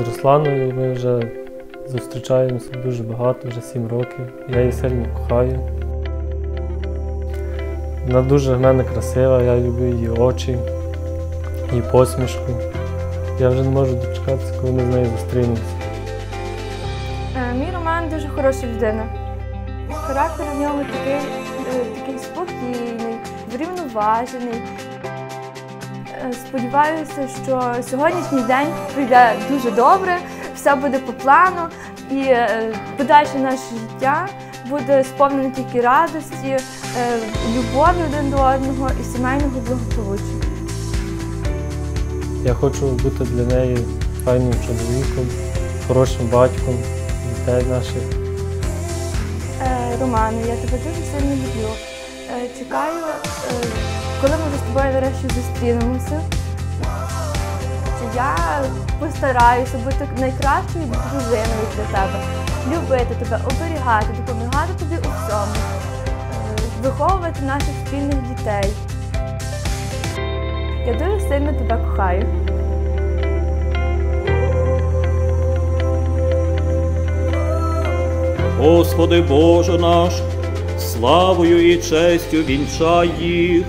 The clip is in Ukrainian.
З Русланою ми вже зустрічаємося дуже багато, вже сім років. Я її сильно кохаю. Вона дуже в мене красива, я люблю її очі, її посмішку. Я вже не можу дочекатися, коли ми з нею зустрінемося. Е, Мій Роман дуже хороша людина. Характер у нього такий, е, такий спокійний, врівноважений. Е, Сподіваюся, що сьогоднішній день пройде дуже добре, все буде по плану і е, подальше наше життя буде сповнене тільки радості, е, любові один до одного і сімейного благополуччя. Я хочу бути для неї файним чоловіком, хорошим батьком дітей наших. Романе, я тебе дуже сильно люблю. Е, Чекаю, е, коли ми з тобою нарешті зустрінемося. Я постараюся бути найкращою дружиною для тебе, любити тебе, оберігати, допомагати тобі у всьому, е, виховувати наших спільних дітей. Я дуже сильно тебе кохаю. Господи Боже наш, славою і честю вінчай їх,